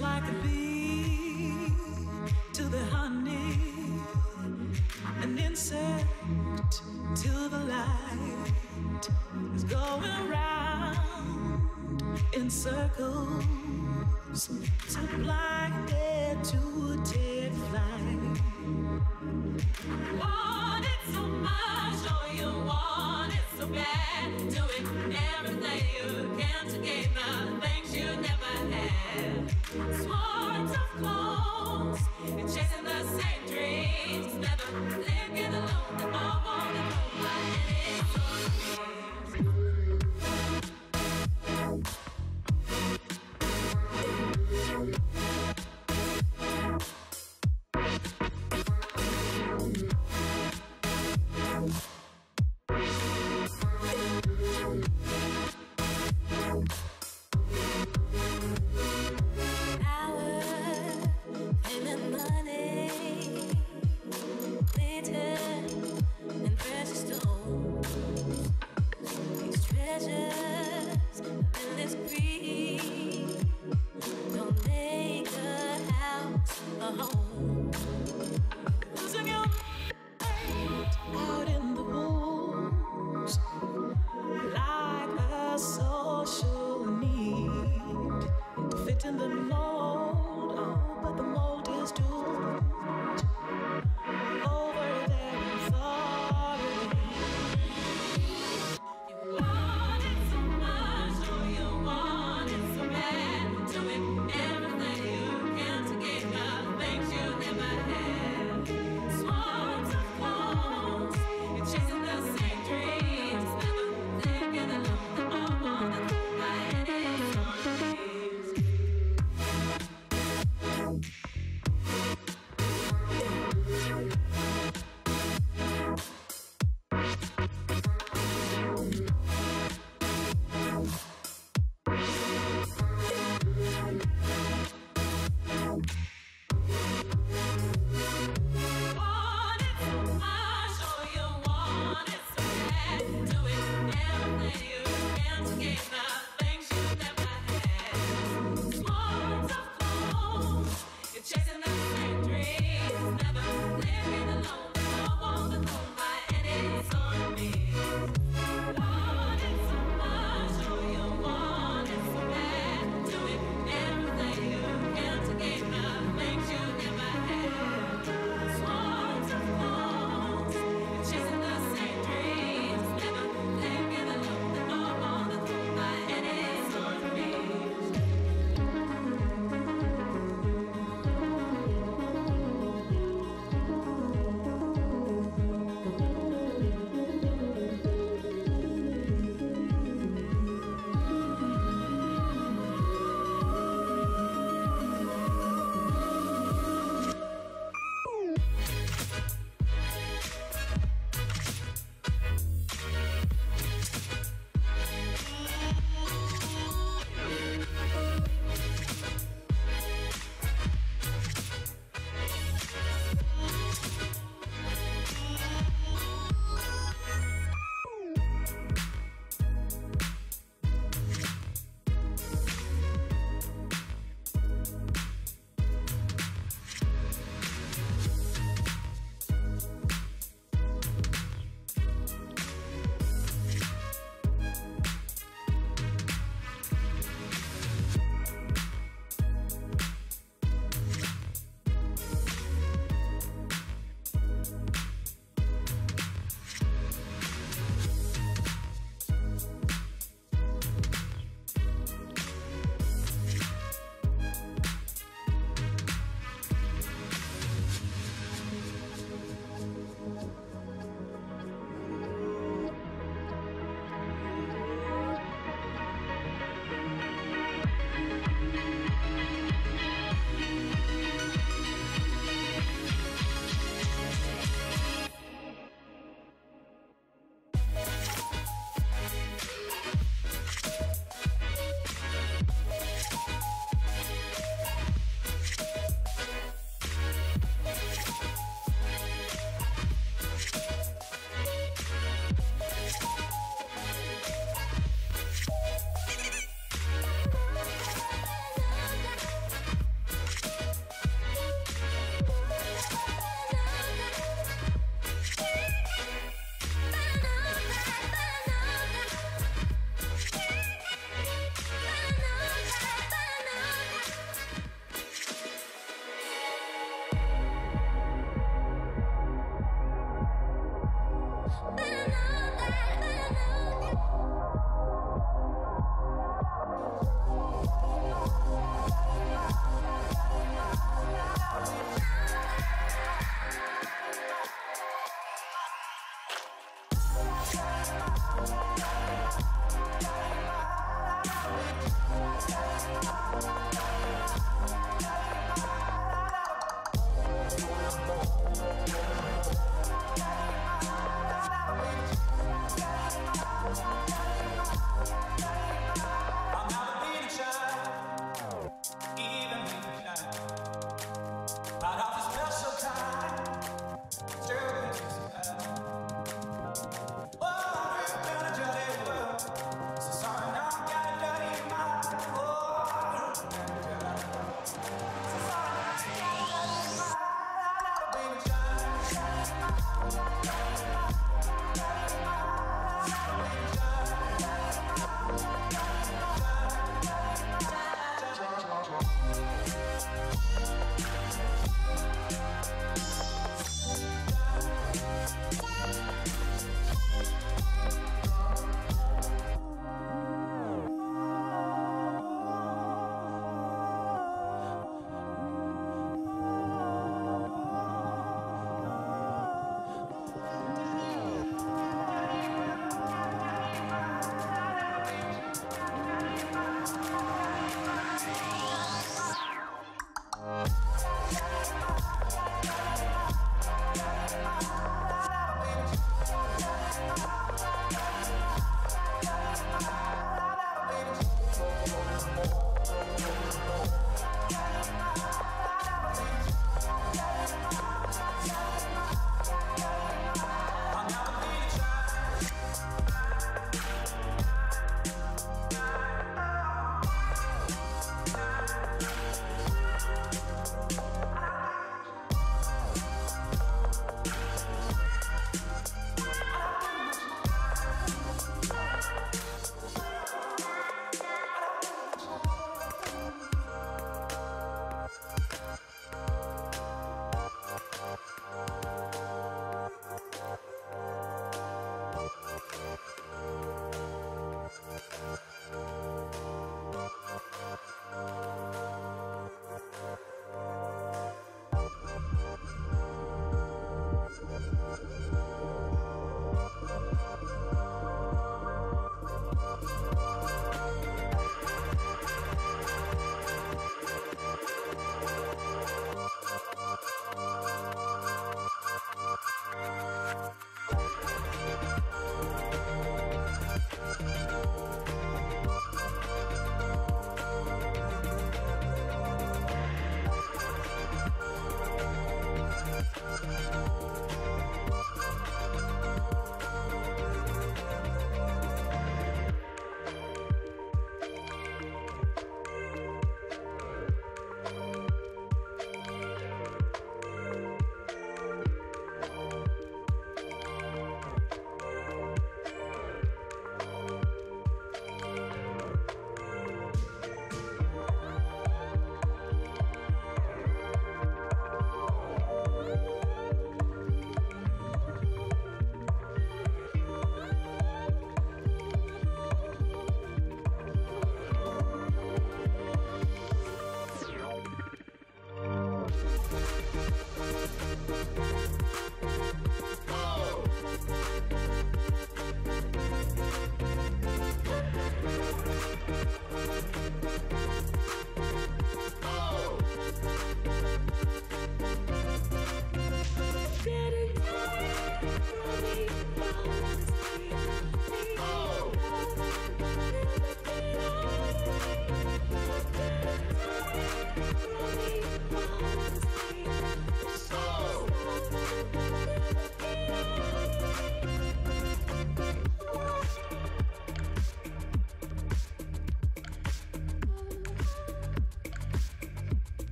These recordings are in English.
like a bee to the honey, an insect to the light is going round in circles, so blinded to take flight.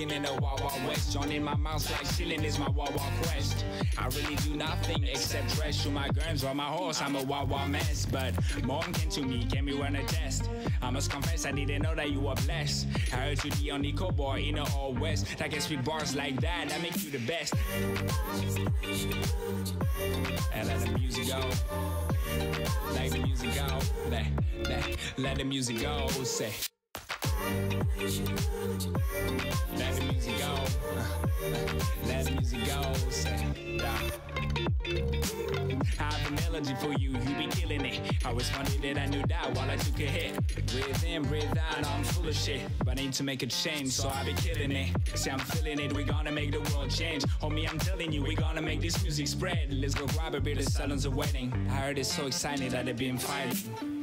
In the Wild Wild West. Joining my mouth like chilling is my Wild quest. I really do nothing except dress, shoot my grams, ride my horse. I'm a Wild mess, but mom came to me, gave me run a test. I must confess, I didn't know that you were blessed. I heard you the only cowboy in the old west. That gets me bars like that, that make you the best. And let the music go. Let the music go. Let, let, let the music go. Say. Let the music go. Let the music go. I have a melody for you, you be killing it. I was funny that I knew that while I took a hit. Breathe in, breathe out, I'm full of shit. But I need to make a change, so I be killing it. See, I'm feeling it, we gonna make the world change. Homie, I'm telling you, we gonna make this music spread. Let's go grab a beer, the silence are waiting. I heard it's so exciting that they've been fighting.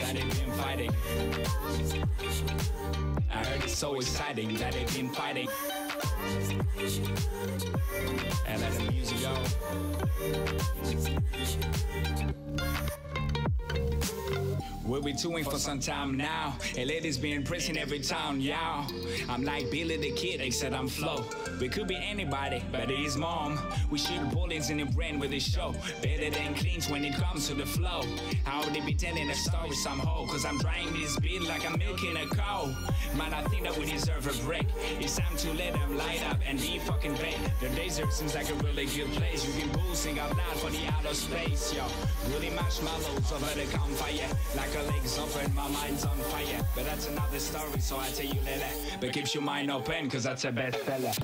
That they've been fighting. I heard it's so exciting that they've been fighting. And let the music go. We'll be touring for some time now. And ladies be in prison every town, y'all. I'm like Billy the Kid, except I'm Flo. We could be anybody, but it is mom. We shoot bullets in the brain with this show. Better than cleans when it comes to the flow. How they be telling a story somehow? Cause I'm drying this beat like I'm milking a cow. Man, I think that we deserve a break. It's time to let them light up and be fucking vain. The desert seems like a really good place. You can boosting out loud for the outer space, yo. Really marshmallows over the campfire. Like legs open, my mind's on fire. But that's another story, so I tell you later. But keeps your mind open, cause that's a bestseller.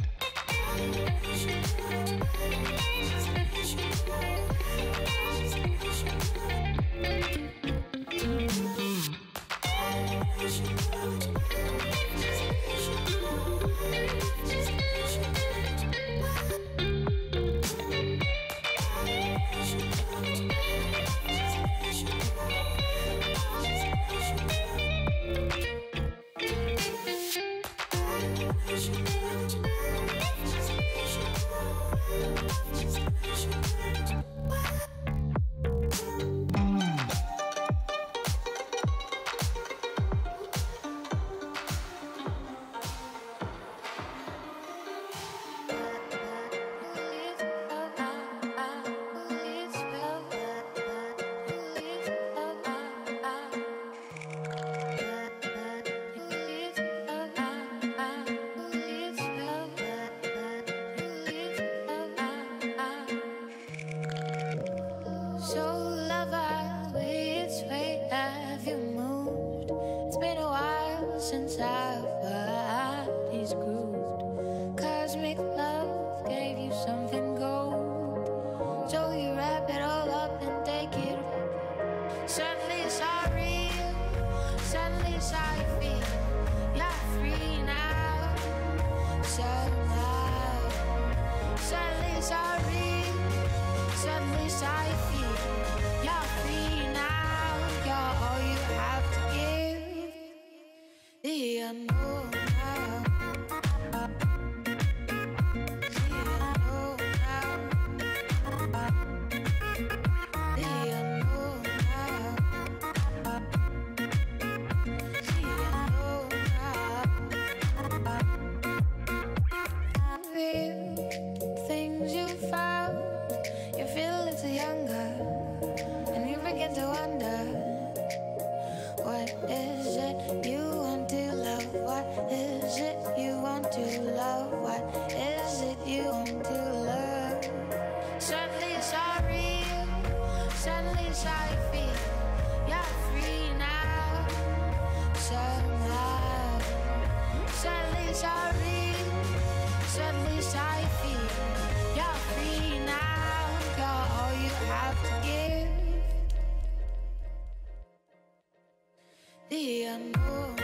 The unknown